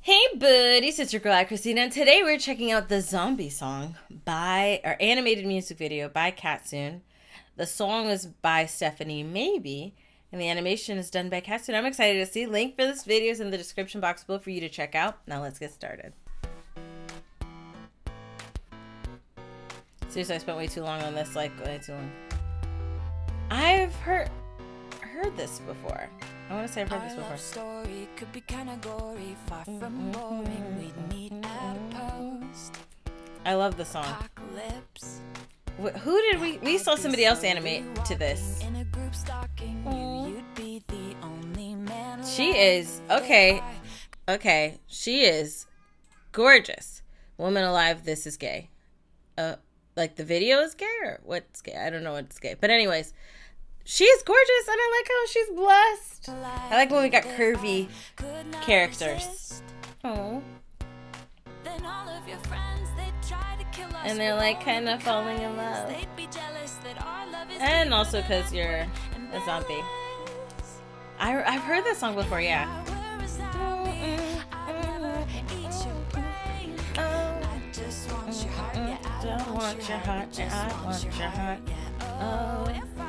Hey buddies, it's your girl Christina, and today we're checking out the Zombie song by, or animated music video by Katzun. The song is by Stephanie Mabey, and the animation is done by Katzun. I'm excited to see. Link for this video is in the description box below for you to check out. Now let's get started. Seriously, I spent way too long on this, like way too long. I've heard heard this before. I want to say I've heard this before. story could be kind of gory, far from boring. We'd meet at a post. I love the song. Apocalypse. Wh- Who did we? We saw somebody else animate to this. In a group you'd be the only man. She is okay. Okay, she is gorgeous. Woman alive. This is gay. Uh, like the video is gay or what's gay? I don't know what's gay. But anyways, she is gorgeous, and I like how she's blessed. I like when we got curvy characters. Oh, Then all of your friends, they'd try to kill us and they're like kind of falling in love, They'd be jealous that our love is and also because you're a zombie. I I've heard this song before. Yeah. If oh, mm, I were a zombie, I'd never mm, eat oh, your mm, brain. Oh. I just want your heart, I want your heart, just yeah, I want your heart. yeah. Oh, oh.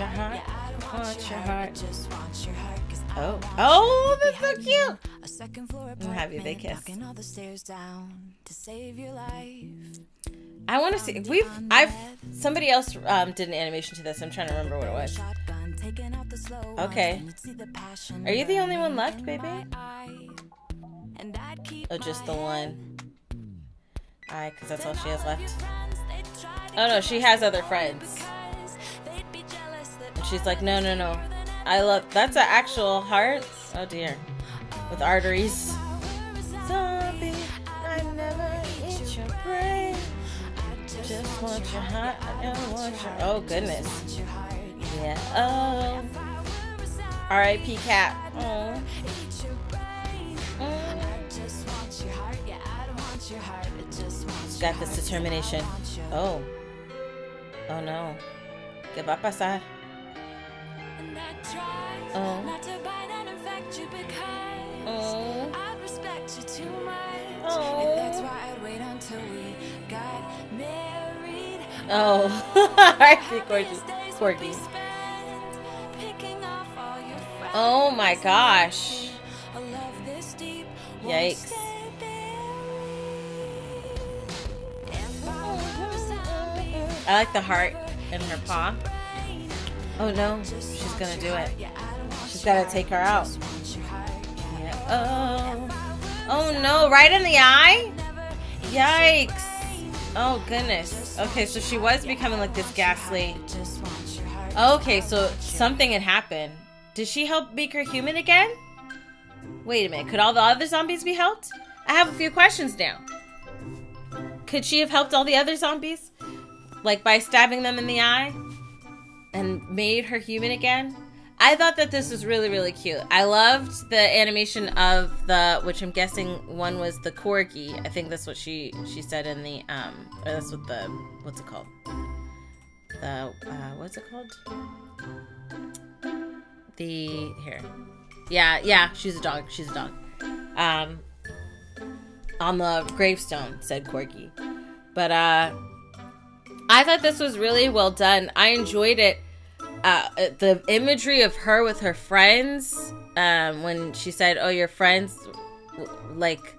Want, your heart, I want, your heart. Just want your heart, I Oh. Oh, that's so cute. A second floor I'm happy they kissed. all the stairs down to save your life. I want to see. We've I've somebody else um, did an animation to this. I'm trying to remember what it was. Shotgun, taking out the slow ones, Okay. and you'd see the passion Are you the only one left, baby? my eye. And I'd keep Oh, just the one. Alright, because that's all she has All of your left. friends, they'd try to Oh no, she has other friends. She's like, no, no, no. I love. That's an actual heart. Oh dear. With arteries. Zombie, I never eat your brain. Just want your heart. I want your. Oh goodness. yeah. Oh. Zombie, R.I.P. Cat. Oh. Mm. Your got this determination. Oh. Oh no. ¿Qué va a pasar? Oh. not to bite and infect you because Oh. I respect you too much. Oh. That's why I'd wait until we got married. Oh. R.I.P. Corgi. Happiest days Corgi. spent picking off all your friends Oh my gosh. saying, "A love this deep won't Yikes. stay buried." If I were a zombie, I like the heart in her paw. Oh no, she's gonna do it. She's gotta take her out. yeah. Oh. Oh no, right in the eye? Yikes. Oh goodness. Okay, so she was becoming like this ghastly. Okay, so something had happened. Did she help make her human again? Wait a minute. Could all the other zombies be helped? I have a few questions now. Could she have helped all the other zombies? Like by stabbing them in the eye? And made her human again? I thought that this was really, really cute. I loved the animation of the, which I'm guessing one was the corgi. I think that's what she she said in the, um, or that's what the, what's it called? The, uh, what's it called? the here yeah yeah she's a dog she's a dog um on the gravestone said corky but uh i thought this was really well done i enjoyed it uh the imagery of her with her friends um when she said oh your friends like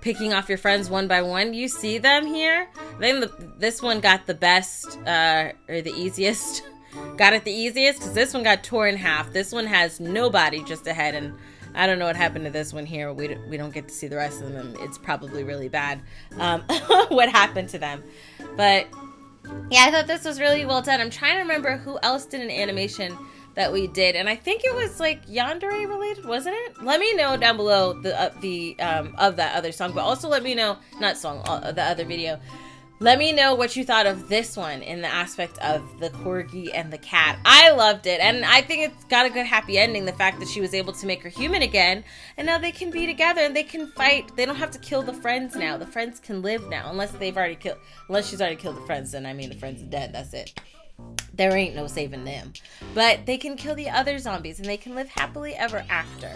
picking off your friends one by one you see them here i think the, this one got the best uh or the easiest got it the easiest because this one got torn in half. This one has nobody just ahead, and I don't know what happened to this one here. We, d- we don't get to see the rest of them. It's probably really bad um, what happened to them. But yeah, I thought this was really well done. I'm trying to remember who else did an animation that we did, and I think it was like Yandere related, wasn't it? Let me know down below the uh, the um, of that other song, but also let me know not song, uh, the other video. Let me know what you thought of this one in the aspect of the corgi and the cat. I loved it, and I think it's got a good happy ending. The fact that she was able to make her human again, and now they can be together and they can fight. They don't have to kill the friends now. The friends can live now, unless they've already killed. Unless she's already killed the friends, then I mean the friends are dead. That's it. there ain't no saving them. But they can kill the other zombies and they can live happily ever after.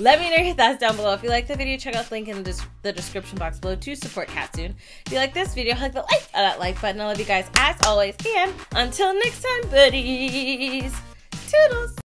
Let me know your thoughts down below. If you like the video, check out the link in the, the description box below to support Katzun. If you like this video, click the like uh, that like button. I love you guys as always. And until next time, buddies. Toodles.